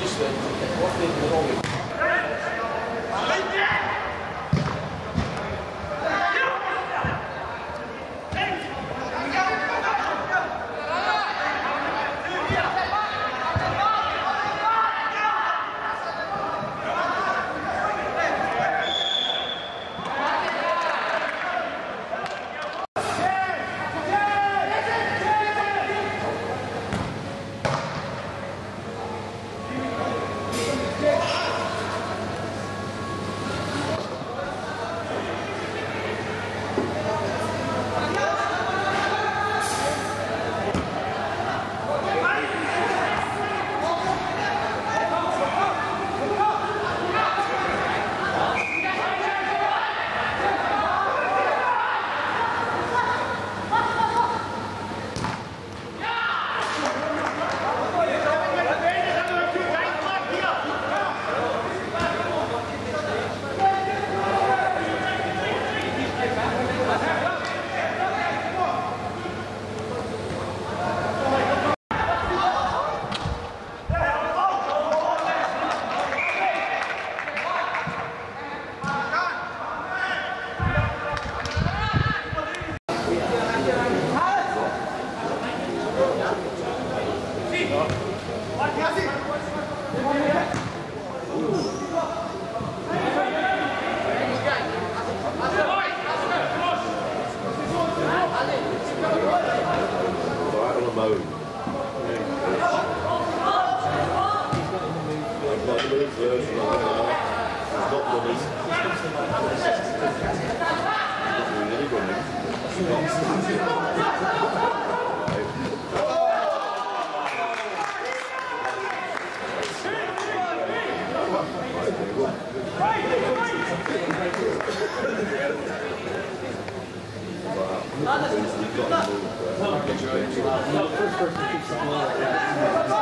Just, uh, First person keeps the ball.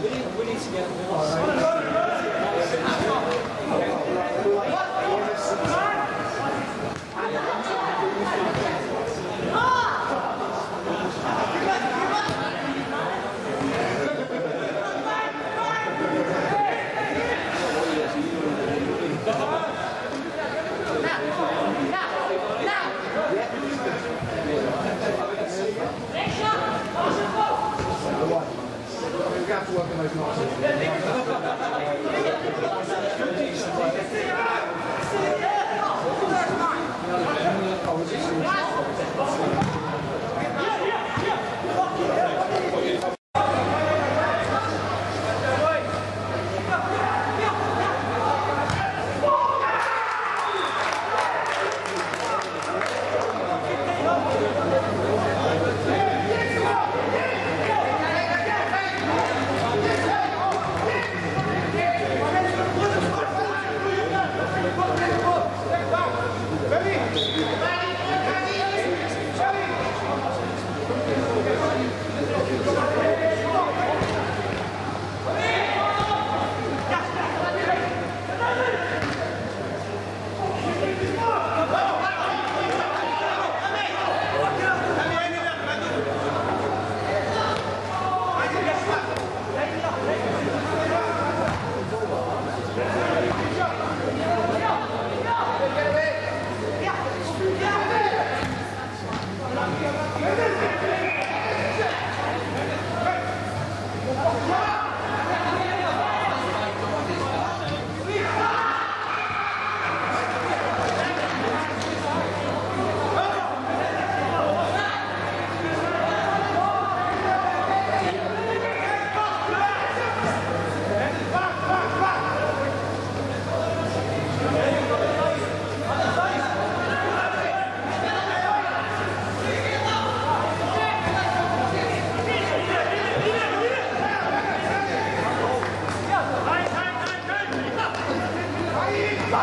We need, we need to get.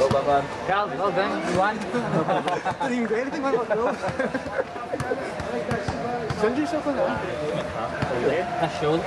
Oh Baba. Carl, well done. ben won. I didn't even do anything with my goal. Send you something. That's your